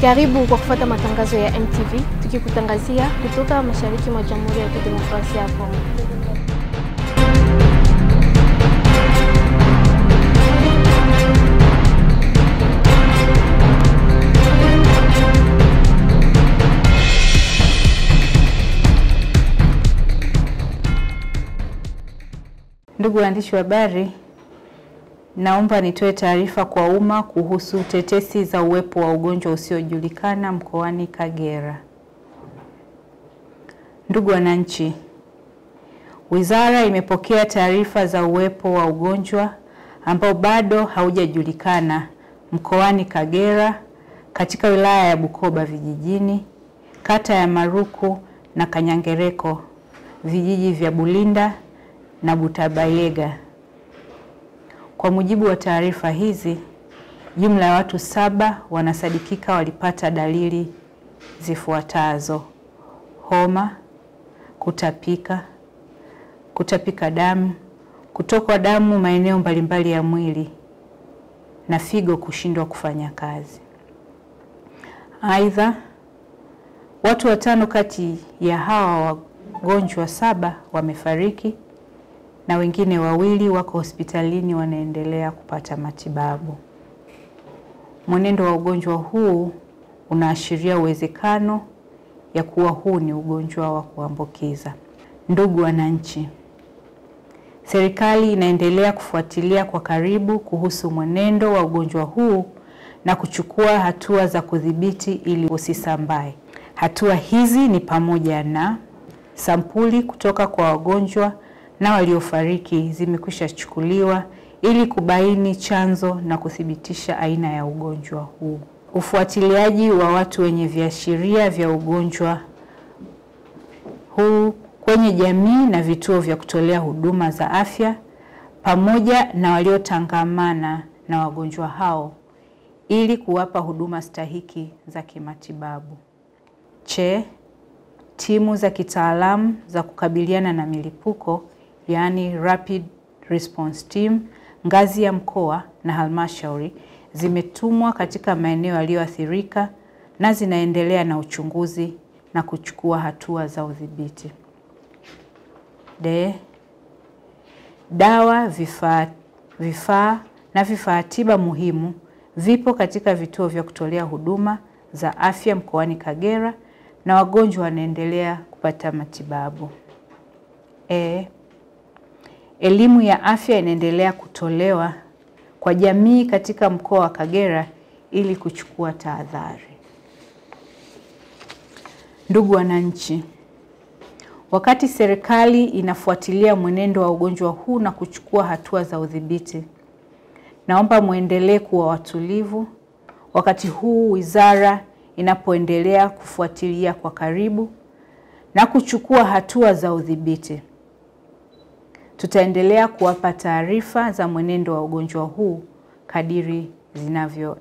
Karibu kwa kufuata matangazo ya NTV tukikutangazia kutoka mashariki mwa Jamhuri ya Kidemokrasia ya Kongo. Ndugu waandishi wa habari, naomba nitoe taarifa kwa umma kuhusu tetesi za uwepo wa ugonjwa usiojulikana mkoani Kagera. Ndugu wananchi, Wizara imepokea taarifa za uwepo wa ugonjwa ambao bado haujajulikana mkoani Kagera katika wilaya ya Bukoba vijijini, kata ya Maruku na Kanyangereko, vijiji vya Bulinda na Butabayega. Kwa mujibu wa taarifa hizi, jumla ya watu saba wanasadikika walipata dalili zifuatazo: homa, kutapika, kutapika damu, kutokwa damu maeneo mbalimbali ya mwili na figo kushindwa kufanya kazi. Aidha, watu watano kati ya hawa wagonjwa saba wamefariki na wengine wawili wako hospitalini wanaendelea kupata matibabu. Mwenendo wa ugonjwa huu unaashiria uwezekano ya kuwa huu ni ugonjwa wa kuambukiza. Ndugu wananchi, serikali inaendelea kufuatilia kwa karibu kuhusu mwenendo wa ugonjwa huu na kuchukua hatua za kudhibiti ili usisambae. Hatua hizi ni pamoja na sampuli kutoka kwa wagonjwa na waliofariki zimekwisha chukuliwa ili kubaini chanzo na kuthibitisha aina ya ugonjwa huu. Ufuatiliaji wa watu wenye viashiria vya ugonjwa huu kwenye jamii na vituo vya kutolea huduma za afya pamoja na waliotangamana na wagonjwa hao ili kuwapa huduma stahiki za kimatibabu. Che, timu za kitaalamu za kukabiliana na milipuko yaani Rapid Response Team ngazi ya mkoa na halmashauri zimetumwa katika maeneo yaliyoathirika na zinaendelea na uchunguzi na kuchukua hatua za udhibiti. De, dawa, vifaa vifaa na vifaa tiba muhimu vipo katika vituo vya kutolea huduma za afya mkoani Kagera na wagonjwa wanaendelea kupata matibabu. E, elimu ya afya inaendelea kutolewa kwa jamii katika mkoa wa Kagera ili kuchukua tahadhari. Ndugu wananchi, wakati serikali inafuatilia mwenendo wa ugonjwa huu na kuchukua hatua za udhibiti, naomba muendelee kuwa watulivu wakati huu wizara inapoendelea kufuatilia kwa karibu na kuchukua hatua za udhibiti. Tutaendelea kuwapa taarifa za mwenendo wa ugonjwa huu kadiri zinavyo